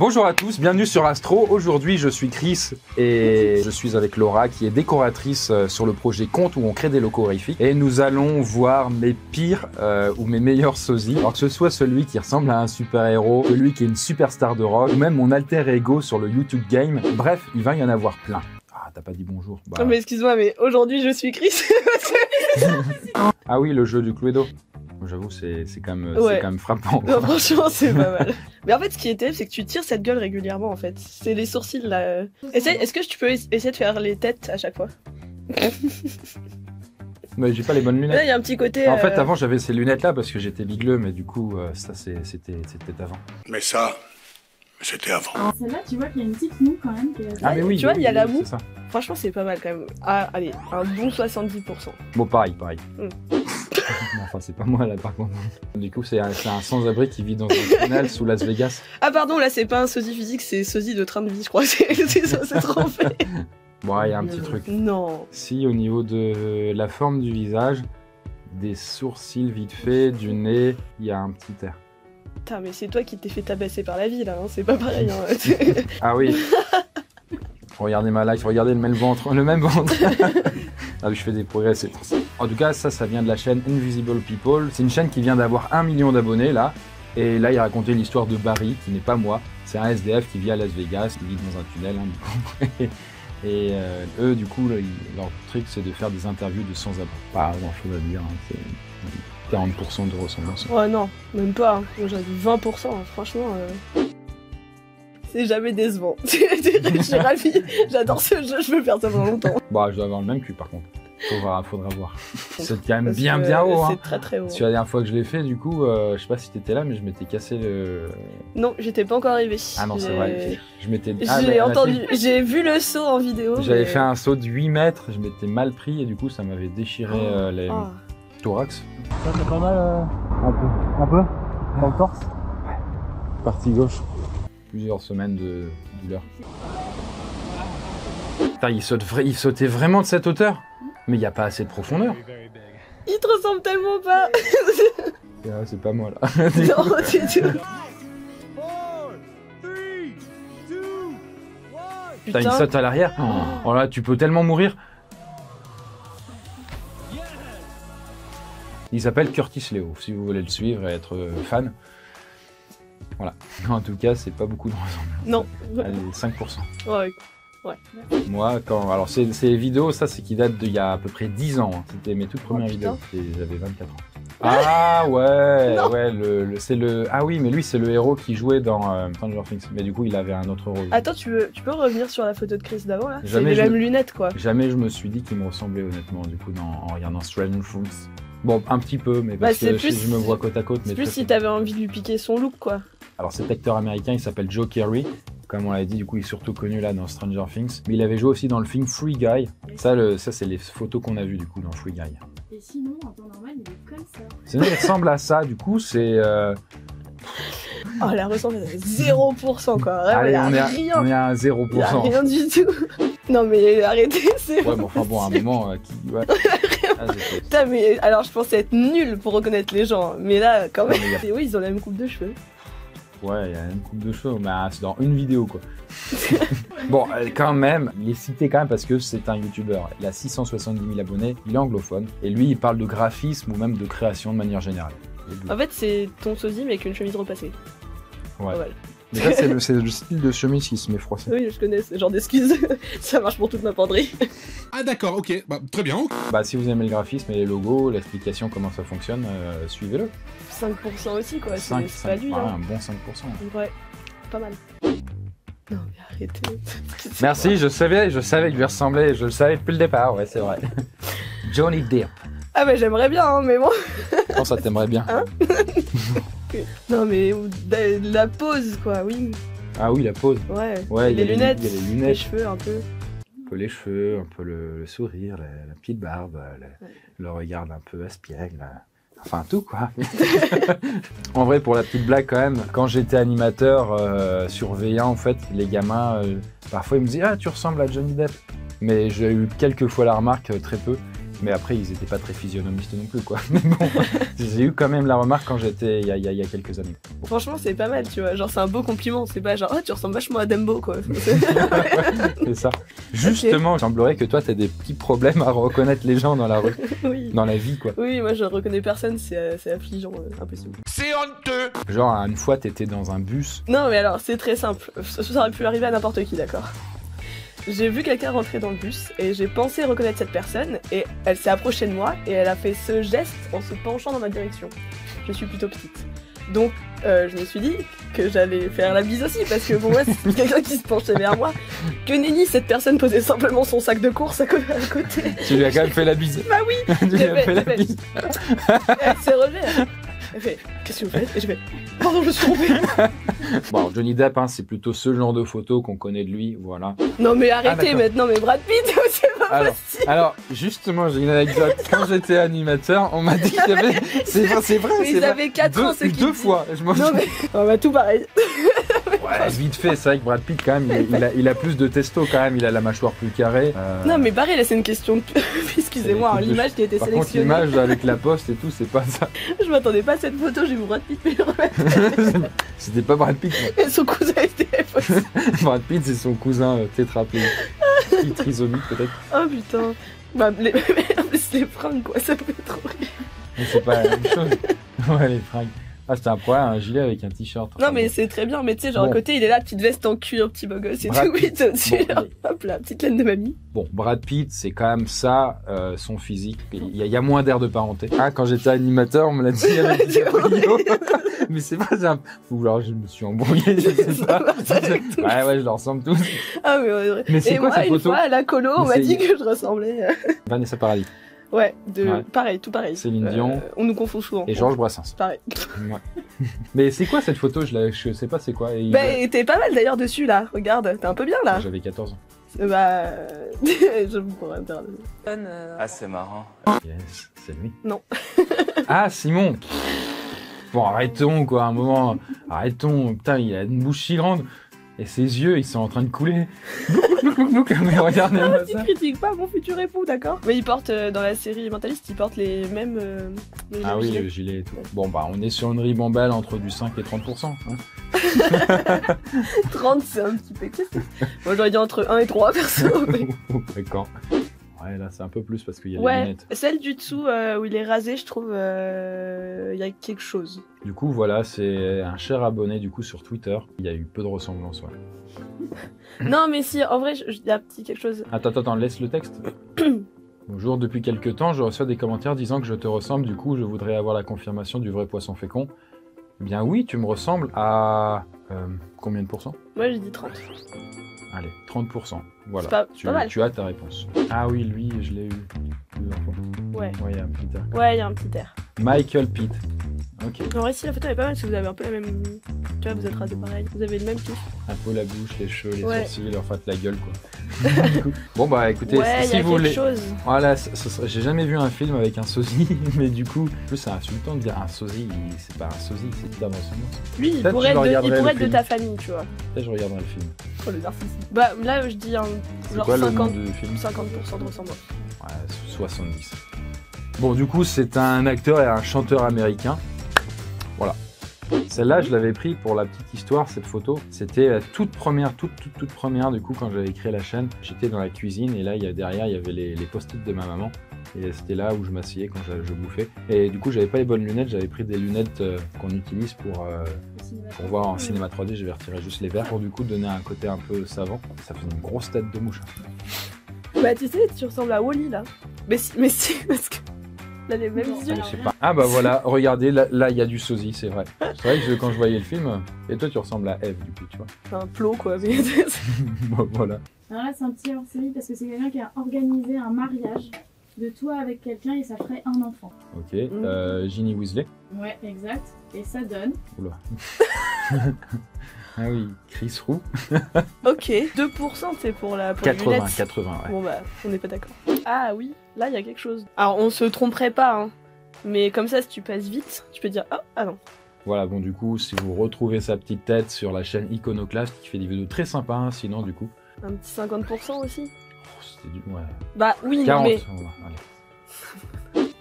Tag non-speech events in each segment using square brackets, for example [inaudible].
Bonjour à tous, bienvenue sur Astro. Aujourd'hui, je suis Chris et je suis avec Laura qui est décoratrice euh, sur le projet Compte où on crée des locaux horrifiques. Et nous allons voir mes pires euh, ou mes meilleurs sosies. Alors que ce soit celui qui ressemble à un super-héros, celui qui est une superstar de rock, ou même mon alter ego sur le YouTube Game. Bref, il va y en avoir plein. Ah, t'as pas dit bonjour. Bah. Non, mais excuse-moi, mais aujourd'hui je suis Chris. [laughs] Ah oui, le jeu du Cluedo. J'avoue, c'est c'est quand, même- c'est Ouais. quand même frappant. non, franchement, c'est pas mal. [laughs] Mais en fait, ce qui est terrible, c'est que tu tires cette gueule régulièrement en fait. C'est les sourcils là. Essaye- Est-ce que tu peux es- essayer de faire les têtes à chaque fois? [laughs] Mais j'ai pas les bonnes Là, lunettes. il y a un petit côté. En fait, euh, avant, j'avais ces lunettes-là parce que j'étais bigleux, mais du coup, euh, ça, c'était c'était avant. Mais ça, c'était avant. Celle-là, tu vois qu'il y a une petite moue quand même. Qui est... Ah, mais oui, tu vois, oui, il y a oui, la moue. ça. Franchement, c'est pas mal quand même. Ah, allez, un bon 70%. Bon, pareil, pareil. Mm. [laughs] enfin, c'est pas moi là, par contre. Du coup, c'est un, sans-abri qui vit dans un tunnel sous Las Vegas. Ah, pardon, là, c'est pas un sosie physique, c'est sosie de train de vie, je crois. [laughs] C'est ça, c'est trop fait. [laughs] Bon, il y a un petit truc. Non. Si, au niveau de la forme du visage, des sourcils vite fait, du nez, il y a un petit air. Putain, mais c'est toi qui t'es fait tabasser par la vie là, hein, c'est pas pareil. Hein. Ah oui. regardez ma life, regardez le même ventre, le même ventre. ah oui, je fais des progrès, c'est pour ça. En tout cas, ça, ça vient de la chaîne Invisible People. C'est une chaîne qui vient d'avoir un million d'abonnés là. Et là, il racontait l'histoire de Barry, qui n'est pas moi. C'est un SDF qui vit à Las Vegas, qui vit dans un tunnel, hein, du coup. [laughs] Et euh, eux, du coup, leur truc, c'est de faire des interviews de sans-abri. Pas grand chose à dire, hein, c'est 40% de ressemblance. Oh non, même pas. hein. Moi j'aurais dit 20%, hein, franchement. euh, C'est jamais décevant. [laughs] Je suis ravie, j'adore ce jeu, je veux faire ça pendant longtemps. Bah, je dois avoir le même cul par contre. Faudra, faudra voir. C'est quand même bien, bien haut. Hein. C'est très très haut. Parce que la dernière fois que je l'ai fait, du coup, euh, je sais pas si t'étais là, mais je m'étais cassé le. Non, j'étais pas encore arrivée. Ah non, c'est vrai. Je m'étais. Ah, J'ai la entendu, j'ai vu le saut en vidéo. J'avais mais- fait un saut de 8 mètres, je m'étais mal pris et du coup, ça m'avait déchiré euh, les Ah. thorax. Ça fait pas mal euh, un peu. Un peu Dans le torse Partie gauche. Plusieurs semaines de douleur. Putain, il, saute vra- il sautait vraiment de cette hauteur? Mais il n'y a pas assez de profondeur. Il te ressemble tellement pas. [laughs] Ah, c'est pas moi là. [laughs] non, c'est [laughs] tout. Putain, il saute à l'arrière. Oh là, tu peux tellement mourir. Il s'appelle Curtis Leo, si vous voulez le suivre et être euh, fan. Voilà. En tout cas, c'est pas beaucoup de ressemblance. Non. Allez, 5%. Ouais. Moi, quand. Alors, ces, ces vidéos, ça, c'est qui date d'il y a à peu près 10 ans. hein. C'était mes toutes premières Oh, vidéos. J'avais 24 ans. Ah ouais, Non. ouais, le, le- c'est le. Ah oui, mais lui, c'est le héros qui jouait dans euh, Stranger Things. Mais du coup, il avait un autre rôle. Attends, tu, veux, tu peux revenir sur la photo de Chris d'avant là? C'est les mêmes lunettes quoi. Jamais je me suis dit qu'il me ressemblait honnêtement, du coup, dans- en regardant Stranger Things. Bon, un petit peu, mais parce Bah, que plus- je, je me vois côte à côte. Mais C'est plus si t'avais envie de lui piquer son look quoi. Alors cet acteur américain, il s'appelle Joe Carey. Comme on l'a dit, du coup, il est surtout connu là dans Stranger Things. Mais il avait joué aussi dans le film Free Guy. Ça, le, ça c'est les photos qu'on a vues du coup dans Free Guy. Et sinon, en temps normal, il est comme ça. Sinon, il ressemble à ça. Du coup, c'est. euh, Oh la ressemblance c'est 0% quoi. Allez, y a on est, à, rien. on est à Y a 0%. rien du tout. Non mais arrêtez, c'est. Ouais, mais enfin bon, à un moment, euh, qui. Ouais. [laughs] Ah, Putain, mais alors je pensais être nul pour reconnaître les gens, mais là quand même. Non, mais y a- Et oui, ils ont la même coupe de cheveux. Ouais, il y a une coupe de cheveux, mais ah, c'est dans une vidéo quoi. [laughs] bon, euh, quand même, il est cité quand même parce que c'est un youtubeur. Il a 670 000 abonnés, il est anglophone, et lui il parle de graphisme ou même de création de manière générale. En fait, c'est ton sosie mais avec une chemise repassée. Ouais. Mais ça, c'est le, [laughs] c'est le style de chemise qui se met froissé. Oui, je connais ce genre d'excuses. [laughs] Ça marche pour toute ma penderie. Ah d'accord, ok, bah, très bien. Bah, si vous aimez le graphisme et les logos, l'explication comment ça fonctionne, euh, suivez-le. 5% aussi quoi, c'est pas lui. ouais, Hein. un bon 5%. Ouais, pas mal. Non mais arrêtez. [laughs] Merci, je savais, je savais qu'il lui ressemblait, je le savais depuis le départ, ouais, c'est vrai. [laughs] Johnny Depp. Ah bah j'aimerais bien, hein, mais bon. Je pense que ça t'aimerait bien. Hein [laughs] Non mais de- la pose quoi, oui. Ah oui, la pose. Ouais. Ouais, y a les lunettes, il y a les les lunettes, cheveux un peu. Les cheveux, un peu le, sourire, la, petite barbe, le, regard un peu espiègle. Enfin, tout quoi. [laughs] en vrai, pour la petite blague, quand même, quand j'étais animateur euh, surveillant, en fait, les gamins, euh, parfois ils me disaient Ah, tu ressembles à Johnny Depp. Mais j'ai eu quelques fois la remarque, euh, très peu. Mais après, ils étaient pas très physionomistes non plus, quoi. [laughs] Mais bon, j'ai eu quand même la remarque quand j'étais il y, a- y y quelques années. Franchement, c'est pas mal, tu vois. Genre, c'est un beau compliment. C'est pas genre, oh, tu ressembles vachement à Dumbo, quoi. [laughs] [laughs] C'est ça. Justement, il semblerait que toi, t'as des petits problèmes à reconnaître les gens dans la rue, oui. dans la vie, quoi. Oui, moi, je reconnais personne, c'est euh, c'est affligeant, euh, impossible. Genre, une fois, t'étais dans un bus. Non, mais alors, c'est très simple. Ça, ça aurait pu arriver à n'importe qui, d'accord J'ai vu quelqu'un rentrer dans le bus et j'ai pensé reconnaître cette personne et elle s'est approchée de moi et elle a fait ce geste en se penchant dans ma direction. Je suis plutôt petite. Donc, euh, je me suis dit que j'allais faire la bise aussi parce que pour moi, c'est [laughs] quelqu'un qui se penchait vers moi. Que nenni, cette personne posait simplement son sac de course à côté. Tu lui as quand même fait la bise. Bah oui [laughs] tu lui j'ai as fait- fait la j'ai fait- bise. Elle s'est relevée. Elle fait Qu'est-ce que vous faites? Et je fais Pardon, je me suis trompée. [laughs] Bon, alors, Johnny Depp, hein, c'est plutôt ce genre de photo qu'on connaît de lui, voilà. Non, mais arrêtez d'accord. maintenant, mais Brad Pitt, [laughs] c'est pas Alors, possible. alors, justement, j'ai une anecdote. [laughs] Quand j'étais animateur, on m'a dit qu'il y avait. C'est vrai, c'est vrai, ils avaient 4 ans, deux, deux fois. Je m'en Non, mais. On va tout pareil. Ouais, vite fait, c'est vrai que Brad Pitt, quand même, il, il a, il a plus de testo, quand même. Il a la mâchoire plus carrée. Euh, Non, mais pareil, là, c'est une question de. [laughs] Excusez-moi, hein, l'image qui a été Par contre, sélectionnée. l'image avec la poste et tout, c'est pas ça. [laughs] Je m'attendais pas à cette photo, j'ai vu Brad Pitt, mais [laughs] C'était pas Brad Pitt. et son cousin SDF aussi. Brad Pitt, c'est son cousin euh, tétraplégique. Trisomique, peut-être. Oh putain. Bah, les... en plus, les fringues, quoi, ça me fait trop rire. Mais c'est pas la même chose. Ouais, les fringues. Ah, c'était un problème, un gilet avec un t-shirt. Non, mais c'est très bien, mais tu sais, genre Bon. à côté, il est là, petite veste en cuir, petit beau gosse et Brad tout, oui. Bon, Hop là, petite laine de mamie. Bon, Brad Pitt, c'est quand même ça, euh, son physique. Il y, a- il y a moins d'air de parenté. Ah, quand j'étais animateur, on me l'a dit avec. [laughs] [laughs] Mais c'est pas un... Ou alors je me suis embrouillé, je sais pas. [laughs] Ouais, ouais, je leur ressemble tous. Ah, mais ouais, ouais. Mais c'est Et quoi moi, cette une photo fois, à la colo, on m'a dit que je ressemblais. Vanessa Paradis Ouais, de... Ouais. pareil, tout pareil. Céline Dion. on nous confond souvent. et Georges Brassens. Pareil. Ouais. [laughs] Mais c'est quoi cette photo? Je, la... je sais pas c'est quoi. Et Bah, t'es pas mal d'ailleurs dessus là, regarde, t'es un peu bien là. J'avais 14 ans. Euh, Bah, [laughs] euh, je vous pourrais me faire. Ah, c'est marrant. Yes, c'est lui. Non. [laughs] ah, Simon Bon, arrêtons quoi, un moment. Arrêtons. Putain, il a une bouche si grande. Et ses yeux, ils sont en train de couler. Mais regardez-moi Tu ça. critiques pas mon futur époux, d'accord? Mais il porte euh, dans la série Mentaliste, il porte les mêmes. euh, les Ah mêmes oui, gilets. le gilet et tout. Bon, bah, on est sur une ribambelle entre du 5 et 30%. Hein [laughs] 30, c'est un petit peu excessif. Moi j'aurais dit entre 1 et 3 perso. mais- [laughs] D'accord. Ouais, là, c'est un peu plus parce qu'il y a les Ouais, lunettes. celle du dessous euh, où il est rasé, je trouve, euh, il y a quelque chose. Du coup, voilà, c'est un cher abonné du coup sur Twitter. Il y a eu peu de ressemblances, ouais. [laughs] non, mais si, en vrai, il y a un petit quelque chose. Attends, attends, attends, laisse le texte. [clears throat] Bonjour, depuis quelques temps, je reçois des commentaires disant que je te ressemble, du coup, je voudrais avoir la confirmation du vrai poisson fécond. Eh bien oui, tu me ressembles à... euh, combien de pourcents? Moi j'ai dit 30. Allez, 30%. Voilà, pas- tu, pas mal. tu as ta réponse. Ah oui, lui, je l'ai eu. Ouais. Ouais, il y a un petit air. Ouais, il y a un petit air. Michael Pitt. Ok. En vrai, si la photo est pas mal, parce que vous avez un peu la même. Tu vois, vous êtes rasés pareil. Vous avez le même kiff. Un peu la bouche, les cheveux, les Ouais. sourcils, en fait la gueule quoi. [laughs] Bon bah écoutez, ouais, il y si a vous voulez... chose. Voilà, j'ai jamais vu un film avec un sosie, [laughs] mais du coup, en plus c'est insultant de dire un sosie, il- c'est pas un sosie, c'est hyper ressemblance. Lui, il Peut-être pourrait, être de, il pourrait être de ta famille, tu vois. Peut-être je regarderai le film. Oh, le narcissisme. Bah, là, je dis un. Genre quoi le 50, nom du film? 50% de ressemblance. Ouais, 70. Bon, du coup, c'est un acteur et un chanteur américain. Celle-là, je l'avais pris pour la petite histoire, cette photo. C'était la toute première, toute, toute, toute première, du coup, quand j'avais créé la chaîne. J'étais dans la cuisine et là, il y a, derrière, il y avait les, les post-it de ma maman. Et c'était là où je m'asseyais quand je, bouffais. Et du coup, j'avais pas les bonnes lunettes, j'avais pris des lunettes euh, qu'on utilise pour, euh, pour voir en cinéma 3D. Je vais juste les verres pour du coup donner un côté un peu savant. Ça faisait une grosse tête de mouche. Bah, tu sais, tu ressembles à Wally là. Mais si, mais si parce que. A les mêmes Non, yeux. Je sais pas. Ah bah voilà, regardez, là, là, il y a du sosie, c'est vrai. C'est vrai que je- quand je voyais le film, et toi tu ressembles à Eve du coup, tu vois. C'est un plot quoi. Mais... [laughs] Bon, voilà. Alors là, c'est un petit hors-série parce que c'est quelqu'un qui a organisé un mariage de toi avec quelqu'un et ça ferait un enfant. Ok. Euh, Ginny Weasley. Ouais, exact. Et ça donne. Oula. [laughs] [laughs] ah oui, Chris Roux. [laughs] ok, 2% c'est pour la pour les 80, lunettes. 80, ouais. Bon bah, on n'est pas d'accord. Ah oui, là il y a quelque chose. Alors on se tromperait pas, hein. Mais comme ça, si tu passes vite, tu peux dire oh, ah non. Voilà, bon du coup, si vous retrouvez sa petite tête sur la chaîne Iconoclast, qui fait des vidéos très sympas, hein, sinon du coup, Un petit 50% aussi. oh, c'était du... Ouais. Bah oui, non 40, mais on va- allez. [laughs]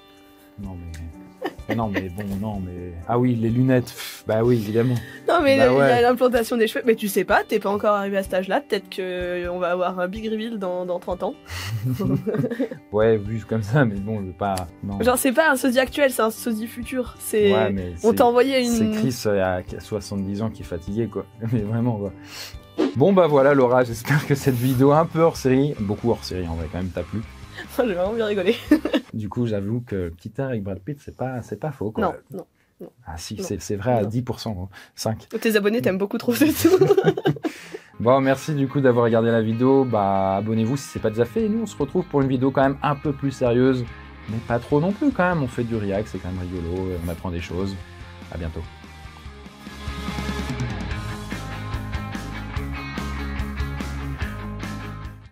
Non mais... non mais bon, non mais... Ah oui, les lunettes, pff, bah oui, évidemment. Non, mais Bah ouais. l'implantation des cheveux. Mais tu sais pas, t'es pas encore arrivé à cet âge-là. Peut-être qu'on va avoir un big reveal dans, dans 30 ans. [laughs] Ouais, vu comme ça, mais bon, je veux pas... Non. Genre, c'est pas un sosie actuel, c'est un sosie futur. C'est. Ouais, mais On c'est- t'a envoyé C'est une. Chris euh, à 70 ans qui est fatigué, quoi. [laughs] Mais vraiment, quoi. Bon, bah voilà, Laura, j'espère que cette vidéo un peu hors série, beaucoup hors série en vrai, quand même, t'a plu. [laughs] J'ai vraiment bien rigolé. Du coup, j'avoue que petit air avec Brad Pitt, c'est pas, c'est pas faux, quoi. Non, non. Ah si, Non. c'est c'est vrai à Non. 10%, hein. 5. Tes abonnés t'aiment beaucoup trop, c'est tout. [laughs] Bon, merci du coup d'avoir regardé la vidéo. Bah, abonnez-vous si c'est pas déjà fait. Et nous, on se retrouve pour une vidéo quand même un peu plus sérieuse. Mais pas trop non plus, quand même. On fait du react, c'est quand même rigolo. On apprend des choses. À bientôt.